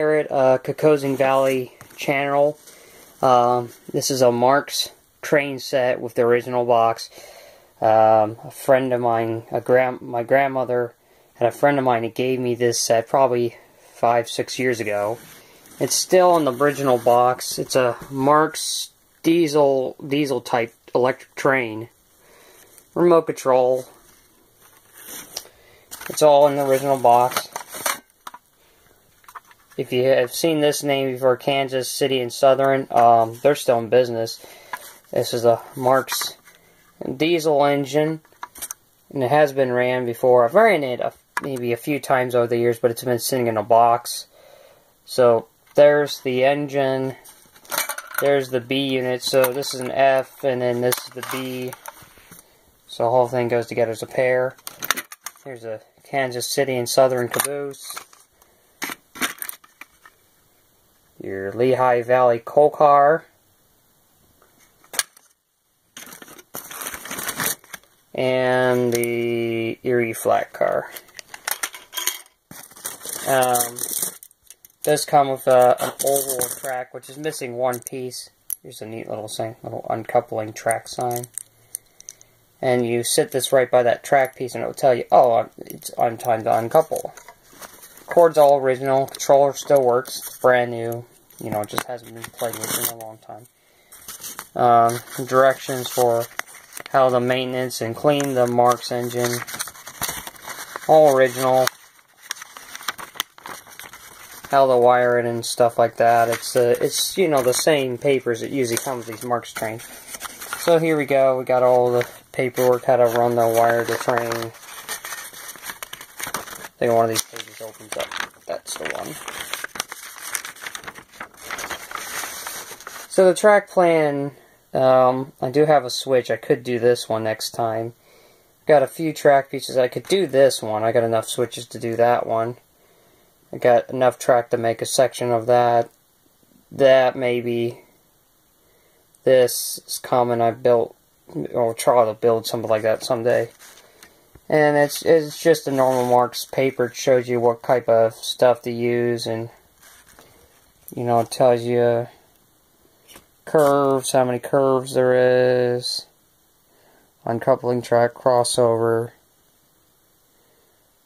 here at uh, Kokosing Valley channel. Um, this is a Marx train set with the original box. Um, a friend of mine, a grand, my grandmother, and a friend of mine that gave me this set probably five, six years ago. It's still in the original box. It's a Marx diesel diesel type electric train. Remote control. It's all in the original box. If you have seen this name before, Kansas City and Southern, um, they're still in business. This is a Marx diesel engine, and it has been ran before. I've ran it a, maybe a few times over the years, but it's been sitting in a box. So there's the engine. There's the B unit. So this is an F, and then this is the B. So the whole thing goes together as a pair. Here's a Kansas City and Southern caboose. Your Lehigh Valley coal car, and the Erie flat car. Um, does come with a, an oval track, which is missing one piece. Here's a neat little thing, little uncoupling track sign. And you sit this right by that track piece, and it will tell you, oh, it's on time to uncouple. Cord's all original. Controller still works. Brand new you know, it just hasn't been played with in a long time. Um, directions for how to maintenance and clean the Marx engine. All original. How to wire it and stuff like that. It's, uh, it's you know, the same papers that usually comes with these Marx trains. So here we go. We got all the paperwork, how to run the wire the train. I think one of these pages opens up. That's the one. So the track plan, um, I do have a switch. I could do this one next time. Got a few track pieces. I could do this one. I got enough switches to do that one. I got enough track to make a section of that. That maybe. This is common. I built or try to build something like that someday. And it's it's just a normal Marx paper. It shows you what type of stuff to use and you know it tells you curves, how many curves there is, uncoupling track crossover,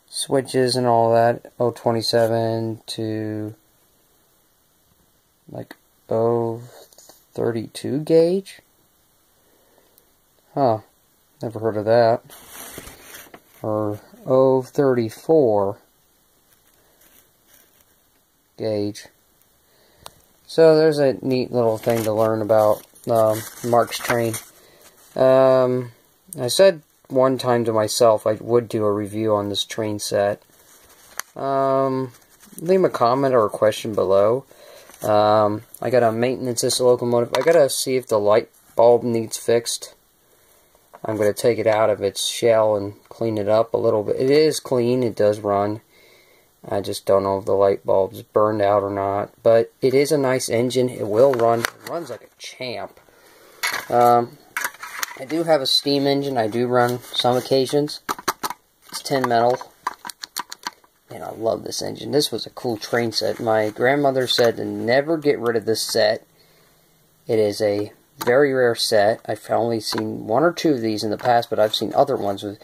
switches and all that, 027 to like 032 gauge. Huh, never heard of that. Or 034 gauge. So there's a neat little thing to learn about um, Marx train. Um, I said one time to myself I would do a review on this train set. Um, leave a comment or a question below. Um, I gotta maintenance this locomotive. I gotta see if the light bulb needs fixed. I'm gonna take it out of its shell and clean it up a little bit. It is clean. It does run. I just don't know if the light bulb's burned out or not. But it is a nice engine. It will run. It runs like a champ. Um, I do have a steam engine. I do run some occasions. It's tin metal. And I love this engine. This was a cool train set. My grandmother said to never get rid of this set. It is a very rare set. I've only seen one or two of these in the past, but I've seen other ones with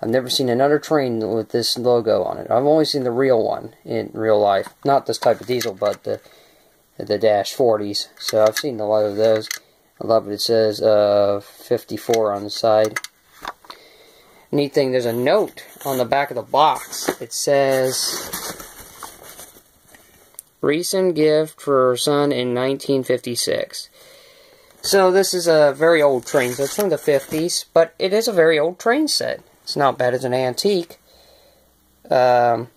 I've never seen another train with this logo on it. I've only seen the real one in real life. Not this type of diesel, but the the Dash 40s. So I've seen a lot of those. I love it. It says uh, 54 on the side. Neat thing, there's a note on the back of the box. It says, recent gift for son in 1956. So this is a very old train. So it's from the 50s, but it is a very old train set. It's not bad as an antique. Um,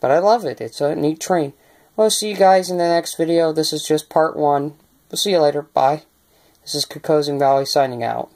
but I love it. It's a neat train. Well, see you guys in the next video. This is just part one. We'll see you later. Bye. This is Kokosing Valley signing out.